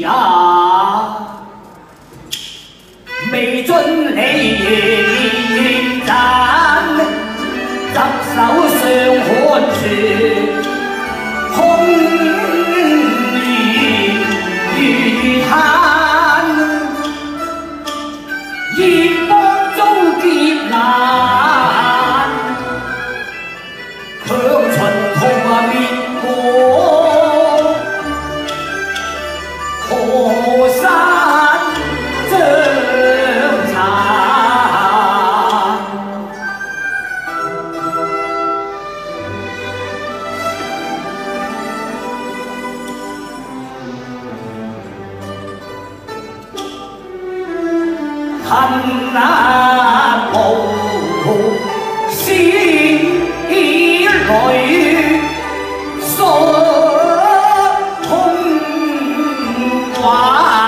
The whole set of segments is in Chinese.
呀。啊，未准你幻，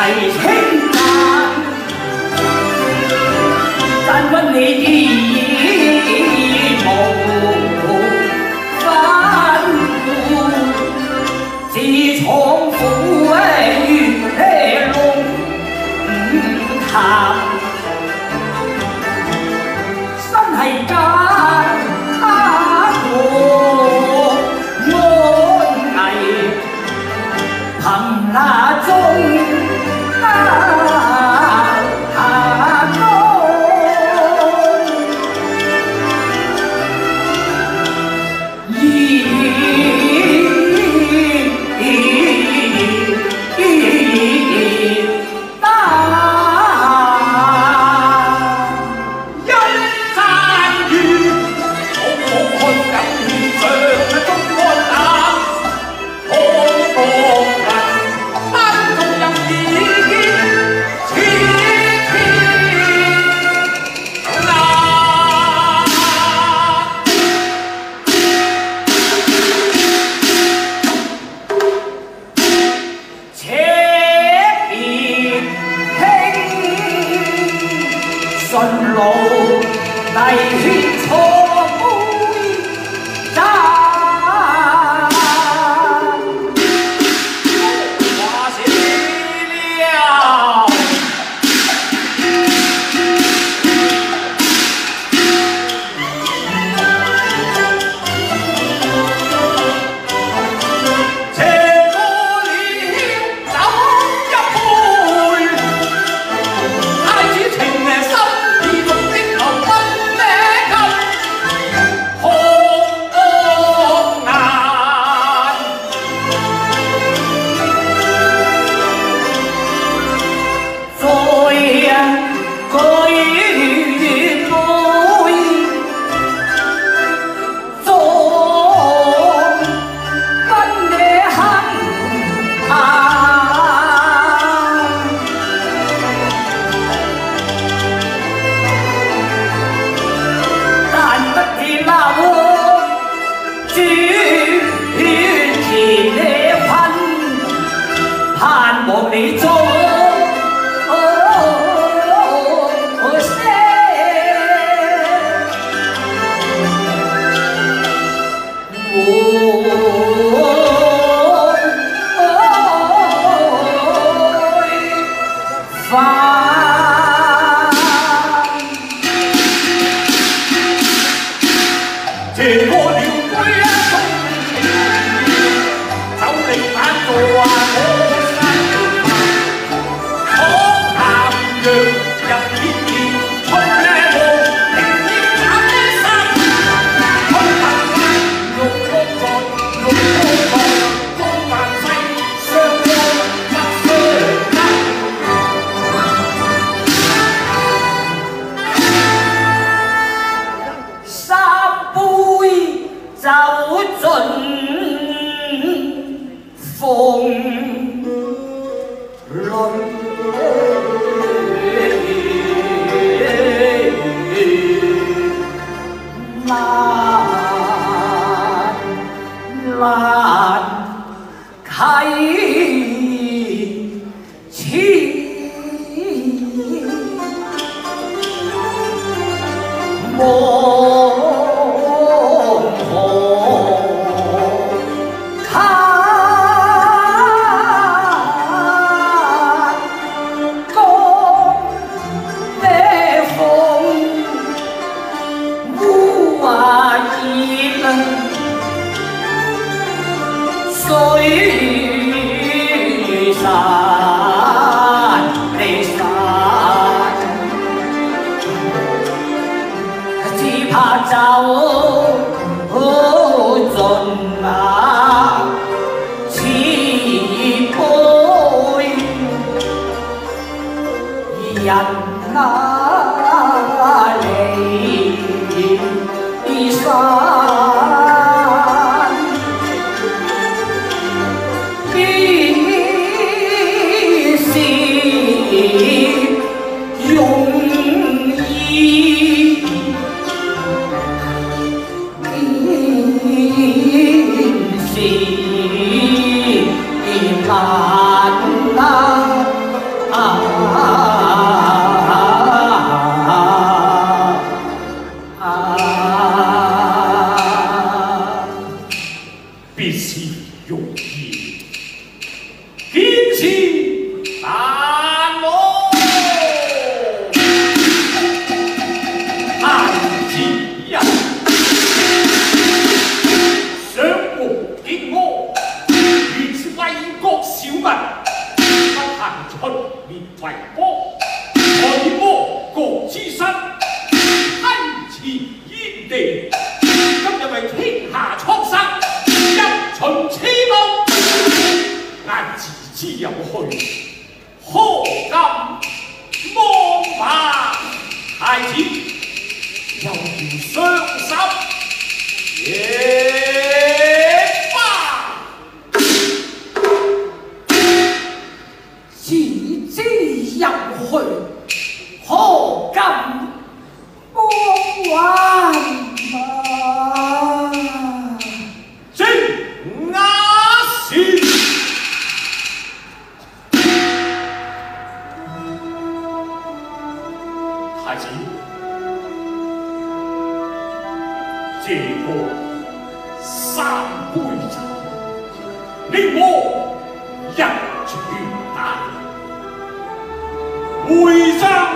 I hate Ooh. aí. trao hứa hôn dồn 有条双手借过三杯酒，你我一醉大，回家。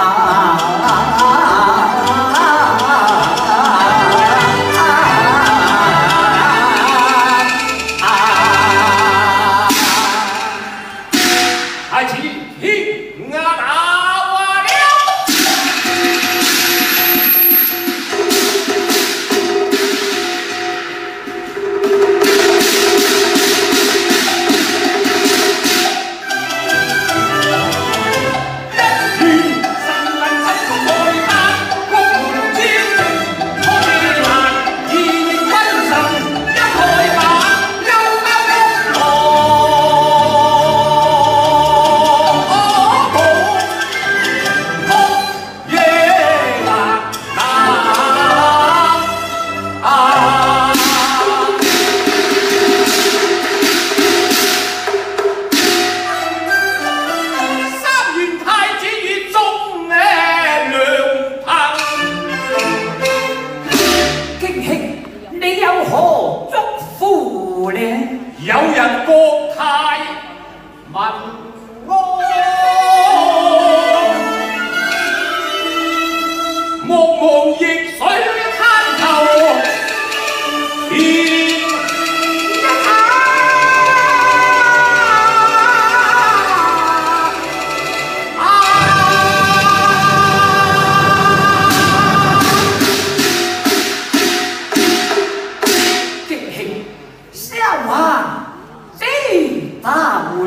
啊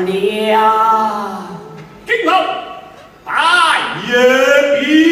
推同心圆，礼赞。